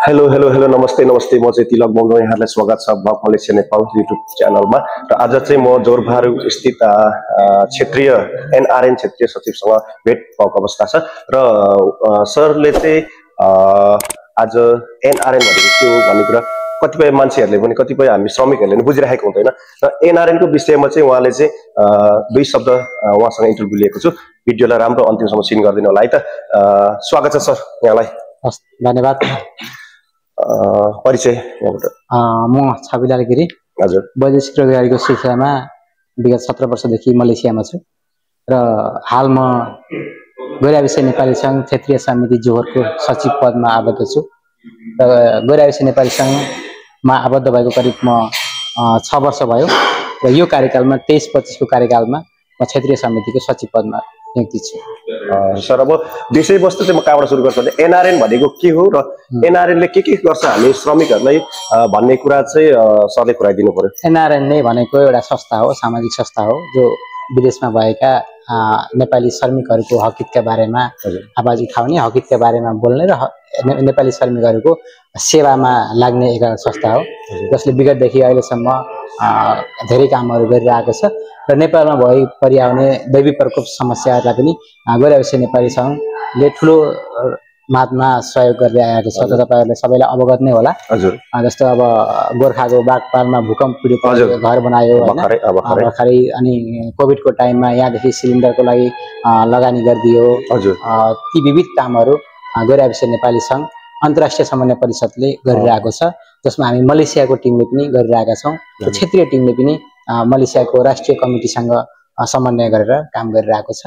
Hello hello hello नमस्ते नमस्ते म चाहिँ तिलक बङ्गो यहाँलाई स्वागत छ भक मलेसिया नेपाल युट्युब च्यानलमा। र आज चाहिँ म जोरबारु स्थित क्षेत्रीय एनआरएन क्षेत्रीय सचिवसँग भेट भएको अवस्था छ। र सरले चाहिँ आज एनआरएन भनेको के हो भन्ने कुरा कतिपय मान्छेहरूले पनि कतिपय हामी श्रमिकहरूले पनि बुझिरहेको हुँदैन। र एनआरएनको विषयमा चाहिँ उहाँले चाहिँ दुई शब्द उहाँसँग इन्टरभ्यू लिएको छु। भिडियोलाई राम्रो अन्तिमसम्म सिन गरिदिनु होला है त। स्वागत छ सर यहाँलाई। हस् धन्यवाद। परिचय म छविलाल गिरी हजुर। वैदेशिक रोजगारीको सिलसिलामा विगत सत्र वर्षदेखि मलेसियामा छु। र हाल म गोरा विषय नेपाली सङ्घ क्षेत्रीय समिति जोहोरको सचिव पदमा आबद्ध छु। र गोरा विषय नेपाली सङ्घमा आबद्ध भएको करिब म छ वर्ष भयो। र यो कार्यकालमा तेइस पच्चिसको कार्यकालमा म क्षेत्रीय समितिको सचिव पदमा सर अब विषयवस्तु चाहिँ म कहाँबाट सुरु गर्छु भने एनआरएन भनेको के हो र एनआरएनले के के गर्छ हामी श्रमिकहरूलाई भन्ने कुरा चाहिँ सरले पुऱ्याइदिनु पर्यो। एनआरएन नै भनेको एउटा संस्था हो सामाजिक संस्था हो जो विदेशमा भएका नेपाली श्रमिकहरूको हकितका बारेमा आवाज उठाउने हकितका बारेमा बोल्ने र नेपाली श्रमिकहरूको सेवामा लाग्ने एक संस्था हो। जसले विगतदेखि अहिलेसम्म धेरै कामहरू गरिरहेको छ। र नेपालमा भइ परिआउने दैवी प्रकोप समस्याहरूलाई पनि गोराविषय नेपाली सङ्घले ठुलो मातमा सहयोग गर्दै आएको छ। त तपाईँहरूलाई सबैलाई अवगत नै होला। हजुर। जस्तो अब गोर्खाको बागपालमा भूकम्प पीडित। घर बनायो भर्खरै अनि कोभिडको टाइममा यहाँदेखि सिलिन्डरको लागि लगानी गरिदियो। हजुर। ती विविध कामहरू विषय नेपाली सङ्घ अन्तर्राष्ट्रिय समन्वय परिषदले गरिरहेको छ। जसमा हामी मलेसियाको टिमले पनि गरिरहेका छौँ। क्षेत्रीय टिमले पनि मलेसियाको राष्ट्रिय कमिटीसँग समन्वय गरेर काम गरिरहेको छ।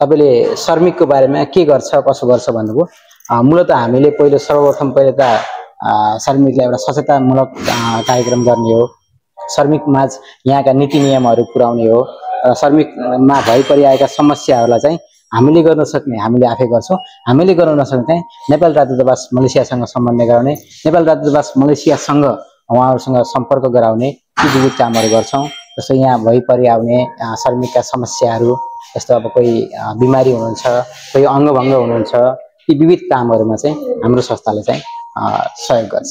तपाईँले श्रमिकको बारेमा के गर्छ कसो गर्छ भन्नुभयो? मूलत हामीले पहिलो सर्वप्रथम पहिले त श्रमिकलाई एउटा सचेतनामूलक कार्यक्रम गर्ने हो। श्रमिकमाझ यहाँका नीति नियमहरू पुर्याउने हो। र श्रमिकमा भइपरिआएका समस्याहरूलाई चाहिँ हामीले गर्न सक्ने हामीले आफै गर्छौँ। हामीले गर्न नसक्ने चाहिँ नेपाल राजदूतावास मलेसियासँग समन्वय गराउने। नेपाल राजदूतावास मलेसियासँग उहाँहरूसँग सम्पर्क गराउने विविध कामहरू गर्छौँ। जस्तो यहाँ भइपरि आउने श्रमिकका समस्याहरू जस्तो अब कोही बिमारी हुनुहुन्छ कोही अङ्गभङ्ग हुनुहुन्छ ती विविध कामहरूमा चाहिँ हाम्रो संस्थाले चाहिँ सहयोग गर्छ।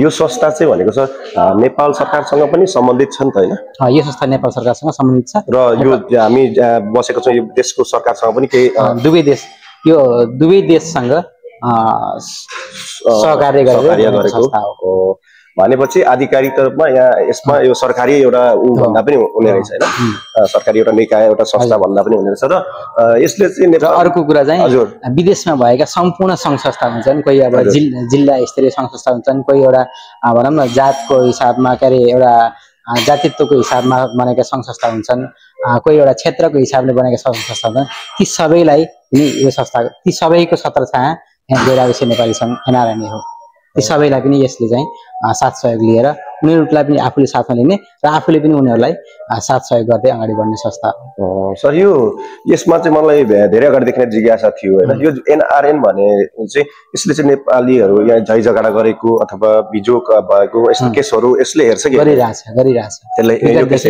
यो संस्था चाहिँ भनेको सर अ, नेपाल सरकारसँग पनि सम्बन्धित छ नि त होइन? यो संस्था नेपाल सरकारसँग सम्बन्धित छ। र यो हामी बसेको छौँ यो देशको सरकारसँग पनि केही दुवै देश यो दुवै देशसँग सहकार्य गरेको। भनेपछि आधिकारिक रूपमा यहाँ यसमा यो सरकारी एउटा ऊ भन्दा पनि हुने रहेछ होइन? सरकारी एउटा निकाय एउटा संस्था। भन्दा पनि हुने रहेछ। र यसले चाहिँ अर्को कुरा चाहिँ हजुर। विदेशमा भएका सम्पूर्ण सङ्घ संस्था हुन्छन् कोही अब। जिल्ला जिल्ला स्तरीय सङ्घ संस्था हुन्छन् कोही एउटा भनौँ न जातको हिसाबमा के अरे एउटा जातित्वको हिसाबमा बनेका सङ्घ संस्था हुन्छन् कोही एउटा क्षेत्रको हिसाबले बनेका सङ्घ संस्था हुन्छन्। ती सबैलाई यो संस्था ती सबैको छत्रछाया यहाँ गैराविषय नेपाली सङ्घ एनआरएनए हो। ती सबैलाई पनि यसले चाहिँ साथ सहयोग लिएर उनीहरूलाई पनि आफूले साथमा लिने र आफूले पनि उनीहरूलाई साथ सहयोग गर्दै अगाडि बढ्ने संस्था। हो सर यो यसमा चाहिँ मलाई धेरै अगाडिदेखि नै जिज्ञासा थियो होइन। यो एनआरएन भने चाहिँ यसले चाहिँ नेपालीहरू यहाँ झै झगडा गरेको अथवा बिजोग भएको यस्तो। केसहरू यसले हेर्छ कि? गरिरहेछ गरिरहेछ। त्यसले यो केस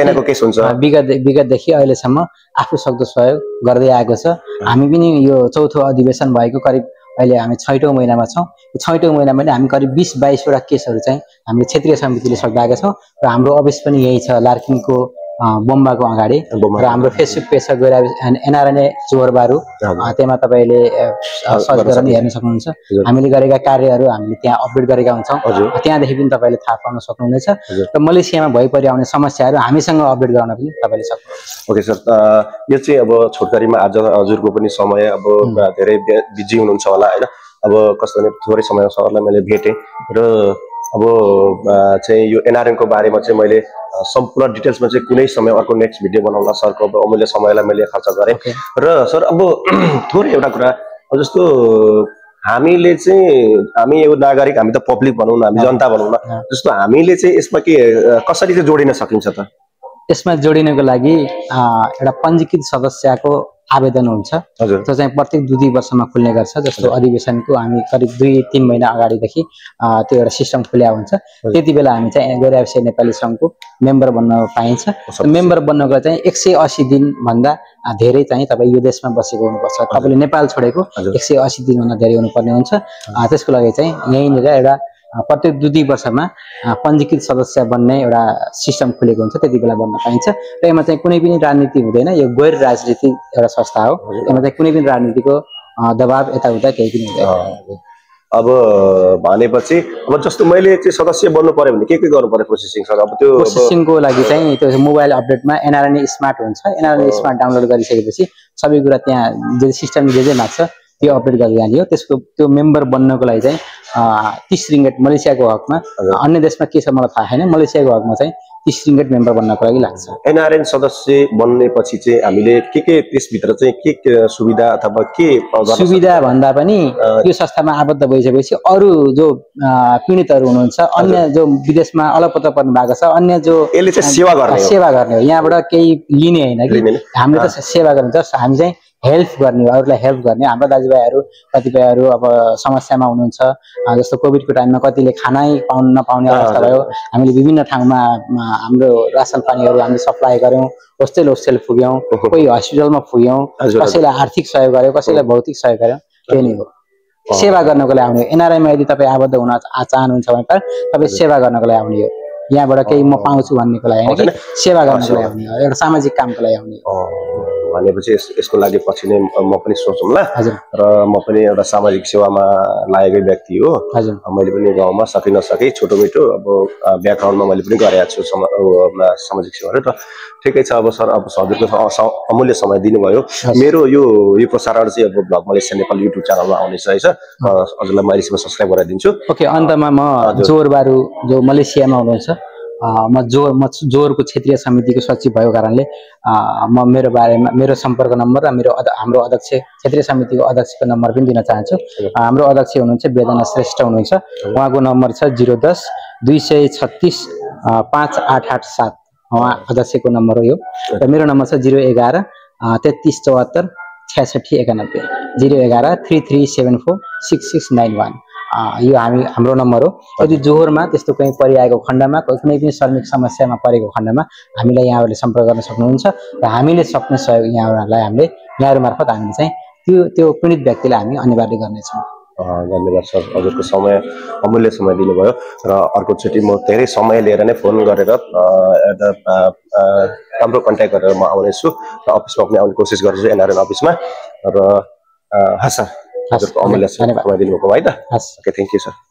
देनाको हुन्छ। विगत विगतदेखि अहिलेसम्म आफू सक्दो सहयोग गर्दै आएको छ। हामी पनि यो चौथो अधिवेशन भएको करिब अहिले हामी छैटौँ महिनामा छौँ। छैटौँ महिनामा पनि हामी करिब बिस बाइसवटा केसहरू चाहिँ हामीले क्षेत्रीय समितिले सक्दाएका छौँ र हाम्रो अफिस पनि यही छ लार्किङको बोम्बाको अगाडि। र हाम्रो फेसबुक पेज छ गएर एनआरएनए। अ, त्यहाँ तपाईँले सर्च गरेर नि सक्नुहुन्छ। हेर्न सक्नुहुन्छ। हामीले गरेका कार्यहरू हामीले त्यहाँ अपडेट गरेका हुन्छौँ। त्यहाँदेखि पनि तपाईँले थाहा पाउन सक्नुहुनेछ। र मलेसियामा भइपरि आउने समस्याहरू हामीसँग अपडेट गराउन पनि तपाईँले सक्नुहुन्छ। ओके सर अ, यो चाहिँ अब छोटकरीमा आज हजुरको पनि समय अब धेरै बिजी हुनुहुन्छ होला होइन? अब कस्तो भने थोरै समय सरलाई मैले भेटेँ र अब चाहिँ यो एनआरएनको बारेमा चाहिँ मैले सम्पूर्ण डिटेल्समा चाहिँ कुनै समय अर्को नेक्स्ट भिडियो बनाउन सरको अब अमूल्य समयलाई मैले खर्च गरेँ। र सर अब थोरै एउटा कुरा जस्तो हामीले चाहिँ हामी यो नागरिक हामी त पब्लिक भनौँ न हामी। जनता भनौँ न। जस्तो हामीले चाहिँ यसमा के कसरी चाहिँ जोडिन सकिन्छ त? यसमा जोडिनको लागि एउटा पञ्जीकृत सदस्यको आवेदन हुन्छ। त्यो चाहिँ प्रत्येक दुई दुई वर्षमा खुल्ने गर्छ जस्तो अधिवेशनको हामी करिब दुई तिन महिना अगाडिदेखि त्यो एउटा सिस्टम खुल्या हुन्छ। त्यति बेला हामी चाहिँ गैर व्यवसाय नेपाली सङ्घको मेम्बर बन्न पाइन्छ। मेम्बर बन्नको चाहिँ एक सय असी दिनभन्दा धेरै चाहिँ तपाईँ यो देशमा बसेको हुनुपर्छ। तपाईँले नेपाल छोडेको। एक सय असी दिनभन्दा धेरै हुनुपर्ने हुन्छ। त्यसको लागि चाहिँ यहीँनिर एउटा प्रत्येक दुई दुई वर्षमा पञ्जीकृत सदस्य बन्ने एउटा सिस्टम खुलेको हुन्छ त्यति बेला बन्न पाइन्छ। र यसमा चाहिँ कुनै पनि राजनीति हुँदैन यो गैर राजनीतिक एउटा संस्था हो। यसमा चाहिँ कुनै पनि राजनीतिको दबाब यताउता केही पनि हुँदैन। अब भनेपछि अब जस्तो मैले चाहिँ सदस्य बन्नु पर्यो भने के के गर्नु पर्यो प्रोसेसिङ सर अब त्यो प्रोसेसिङको लागि चाहिँ त्यो मोबाइल अपडेटमा एनआरएनए स्मार्ट हुन्छ। एनआरएनए स्मार्ट डाउनलोड गरिसकेपछि सबै कुरा त्यहाँ जे सिस्टम जे जे माग्छ त्यो अपडेट गरेर जाने हो। त्यसको त्यो मेम्बर बन्नको लागि चाहिँ तिस रिङ्गेट मलेसियाको हकमा। अन्य देशमा के छ मलाई थाहा छैन। मलेसियाको हकमा चाहिँ तिस रिङ्गेट मेम्बर बन्नको लागि लाग्छ। एनआरएन सदस्य बन्नेपछि चाहिँ हामीले के के त्यसभित्र चाहिँ के के सुविधा अथवा के? सुविधा भन्दा पनि यो संस्थामा आबद्ध भइसकेपछि अरू जो पीडितहरू हुनुहुन्छ अन्य जो विदेशमा अलपत्र पर्नु भएको छ अन्य जो यसले चाहिँ सेवा गर्ने हो। सेवा गर्ने हो। यहाँबाट केही लिने होइन कि। हामीले त सेवा गर्ने जस्ट हामी चाहिँ हेल्प गर्ने अरूलाई हेल्प गर्ने हाम्रो दाजुभाइहरू कतिपयहरू अब समस्यामा हुनुहुन्छ। जस्तो कोभिडको टाइममा कतिले खानै पाउनु नपाउने अवस्था भयो। हामीले विभिन्न ठाउँमा हाम्रो रासन पानीहरू हामीले सप्लाई गऱ्यौँ होस्टेल होस्टेल पुग्यौँ कोही हस्पिटलमा पुग्यौँ। कसैलाई आर्थिक सहयोग गर्यो कसैलाई भौतिक सहयोग गर्यो त्यही नै हो। सेवा गर्नको लागि आउने हो। एनआरआईमा यदि तपाईँ आबद्ध हुन चाहनुहुन्छ भने त तपाईँ सेवा गर्नको लागि आउने हो। यहाँबाट केही म पाउँछु भन्नेको लागि होइन कि सेवा गर्नको लागि आउने हो। एउटा सामाजिक कामको लागि आउने हो। भनेपछि यस- यसको लागि पछि नै म पनि सोचौँला र म पनि एउटा सामाजिक सेवामा लागेकै व्यक्ति हो। मैले पनि गाउँमा सकि नसके छोटो मिठो अब ब्याकग्राउन्डमा मैले पनि गरेको छु मा- सामाजिक सेवाहरू। र ठिकै छ अब सर अब हजुरको अमूल्य समय दिनुभयो। मेरो यो यो प्रसारण चाहिँ अब ब्लग मलेसिया नेपाल युट्युब च्यानलमा आउनेछ है सर। हजुरलाई मैले यसमा सब्सक्राइब गराइदिन्छु। ओके अन्तमा म जोरबारू जो मलेसियामा हुनुहुन्छ म जोर म जोरको क्षेत्रीय समितिको सचिव भएको कारणले म मेरो बारेमा मेरो सम्पर्क नम्बर र मेरो हाम्रो अध्यक्ष क्षेत्रीय समितिको अध्यक्षको नम्बर पनि दिन चाहन्छु। हाम्रो अध्यक्ष हुनुहुन्छ वेदना श्रेष्ठ हुनुहुन्छ। उहाँको नम्बर छ जिरो दस दुई सय छत्तिस पाँच आठ आठ सात। उहाँ अध्यक्षको नम्बर हो यो। र मेरो नम्बर छ जिरो एघार तेत्तिस चौहत्तर छ्यासठी एकानब्बे। जिरो एघार three three seven four six six nine one. यो हामी हाम्रो नम्बर हो। यदि जोहोरमा त्यस्तो कहीँ परिआएको खण्डमा कुनै पनि श्रमिक समस्यामा परेको खण्डमा हामीलाई यहाँहरूले सम्पर्क गर्न सक्नुहुन्छ र हामीले सक्ने सहयोग यहाँहरूलाई हामीले यहाँहरू मार्फत हामीले चाहिँ त्यो त्यो पीडित व्यक्तिलाई हामी अनिवार्य गर्नेछौँ। धन्यवाद सर। हजुरको समय अमूल्य समय दिनुभयो र अर्कोचोटि म धेरै समय लिएर नै फोन गरेर राम्रो कन्ट्याक्ट गरेर म आउनेछु र अफिसमा पनि आउने कोसिस गर्छु एनआरएन अफिसमा। र हस् हजुरको अमूल्य समय। दिनुभएको है त ओके थ्याङ्क यू सर